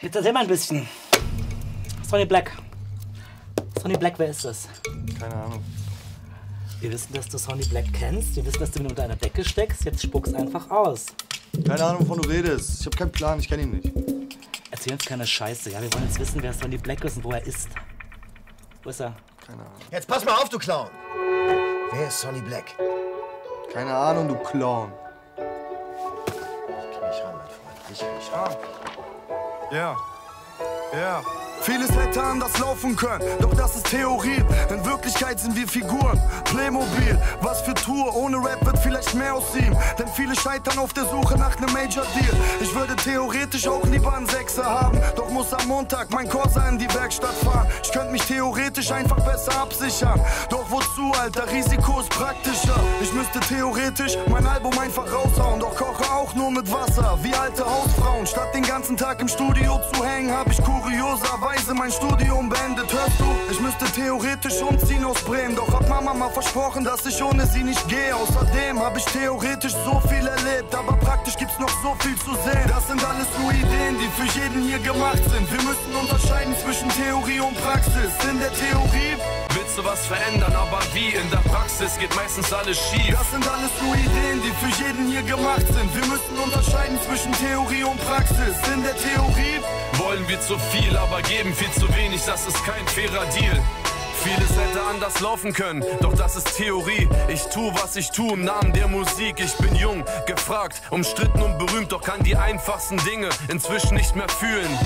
Jetzt erzähl mal ein bisschen. Sonny Black. Sonny Black, wer ist das? Keine Ahnung. Wir wissen, dass du Sonny Black kennst. Wir wissen, dass du ihn unter einer Decke steckst. Jetzt spuck's einfach aus. Keine Ahnung, wovon du redest. Ich habe keinen Plan, ich kenne ihn nicht. Erzähl uns keine Scheiße, ja? Wir wollen jetzt wissen, wer Sonny Black ist und wo er ist. Wo ist er? Keine Ahnung. Jetzt pass mal auf, du Clown. Wer ist Sonny Black? Keine Ahnung, du Clown. Ich krieg nicht ran, mein Freund. Ich krieg nicht ran. Ja. Ja. Vieles hätte anders laufen können, doch das ist Theorie. In Wirklichkeit sind wir Figuren. Playmobil, was für Tour. Ohne Rap wird vielleicht mehr aus ihm. Denn viele scheitern auf der Suche nach nem Major Deal. Ich würde theoretisch auch lieber einen Sechser haben. Doch muss am Montag mein Corsa in die Werkstatt fahren. Ich könnte mich theoretisch einfach besser absichern. Doch wozu, Alter? Risiko ist praktischer. Ich müsste theoretisch mein Album einfach raushauen. Doch koche auch nur mit Wasser, wie alte Hausfrauen. Statt den ganzen Tag im Studio zu hängen, habe ich kurioserweise mein Studium beendet. Hörst du? Ich müsste theoretisch umziehen aus Bremen. Doch hab Mama mal versprochen, dass ich ohne sie nicht gehe. Außerdem habe ich theoretisch so viel erlebt. Aber praktisch gibt's noch so viel zu sehen. Das sind alles nur Ideen, die für jeden hier gemacht sind. Wir müssen unterscheiden zwischen Theorie und Praxis. In der Theorie Willst du was verändern, aber wie? In der Praxis geht meistens alles schief. Das sind alles nur Ideen, die für jeden hier gemacht sind. Wir müssen unterscheiden zwischen Theorie und Praxis. In der Theorie wir zu viel, aber geben viel zu wenig, das ist kein fairer Deal. Vieles hätte anders laufen können, doch das ist Theorie. Ich tu, was ich tu im Namen der Musik. Ich bin jung, gefragt, umstritten und berühmt, doch kann die einfachsten Dinge inzwischen nicht mehr fühlen.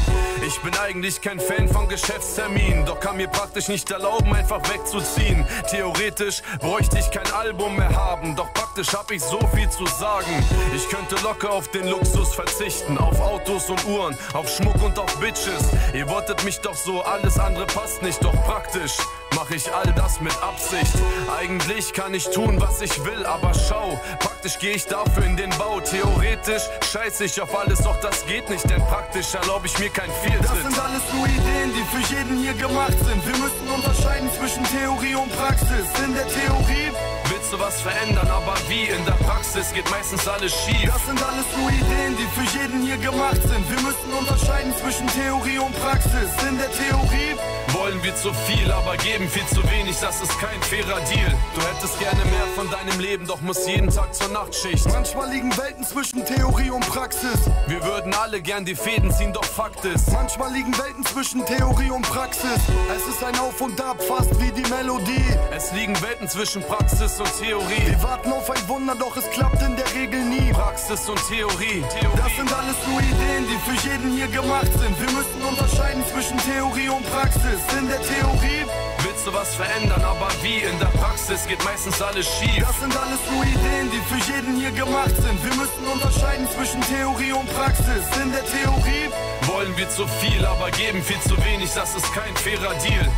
Ich bin eigentlich kein Fan von Geschäftsterminen, doch kann mir praktisch nicht erlauben, einfach wegzuziehen. Theoretisch bräuchte ich kein Album mehr haben, doch praktisch hab ich so viel zu sagen. Ich könnte locker auf den Luxus verzichten, auf Autos und Uhren, auf Schmuck und auf Bitches. Ihr wolltet mich doch so, alles andere passt nicht, doch praktisch mach ich all das mit Absicht. Eigentlich kann ich tun, was ich will, aber schau, praktisch gehe ich dafür in den Bau. Theoretisch scheiß ich auf alles, doch das geht nicht, denn praktisch erlaube ich mir kein Das Fehltritt. sind alles nur Ideen, die für jeden hier gemacht sind. Wir müssen unterscheiden zwischen Theorie und Praxis. In der Theorie, Willst du was verändern, aber wie? In der Praxis geht meistens alles schief. das sind alles nur Ideen, die für jeden hier gemacht sind. Wir müssen unterscheiden zwischen Theorie und Praxis. In der Theorie, Wollen wir zu viel, aber geben viel zu wenig, das ist kein fairer Deal. Du hättest gerne mehr von deinem Leben, doch musst jeden Tag zur Nachtschicht. manchmal liegen Welten zwischen Theorie und Praxis. Wir würden alle gern die Fäden ziehen, doch Fakt ist, Manchmal liegen Welten zwischen Theorie und Praxis. Es ist ein Auf und Ab, fast wie die Melodie. es liegen Welten zwischen Praxis und Theorie. Wir warten auf ein Wunder, doch es klappt in der Regel nie. Praxis und Theorie. Das Theorie. sind alles nur Ideen, die für jeden hier gemacht sind. Wir müssen unterscheiden zwischen Theorie und Praxis. In der Theorie, Willst du was verändern, aber wie? In der Praxis geht meistens alles schief. das sind alles nur Ideen, die für jeden hier gemacht sind. Wir müssen unterscheiden zwischen Theorie und Praxis. In der Theorie, Wollen wir zu viel, aber geben viel zu wenig, das ist kein fairer Deal.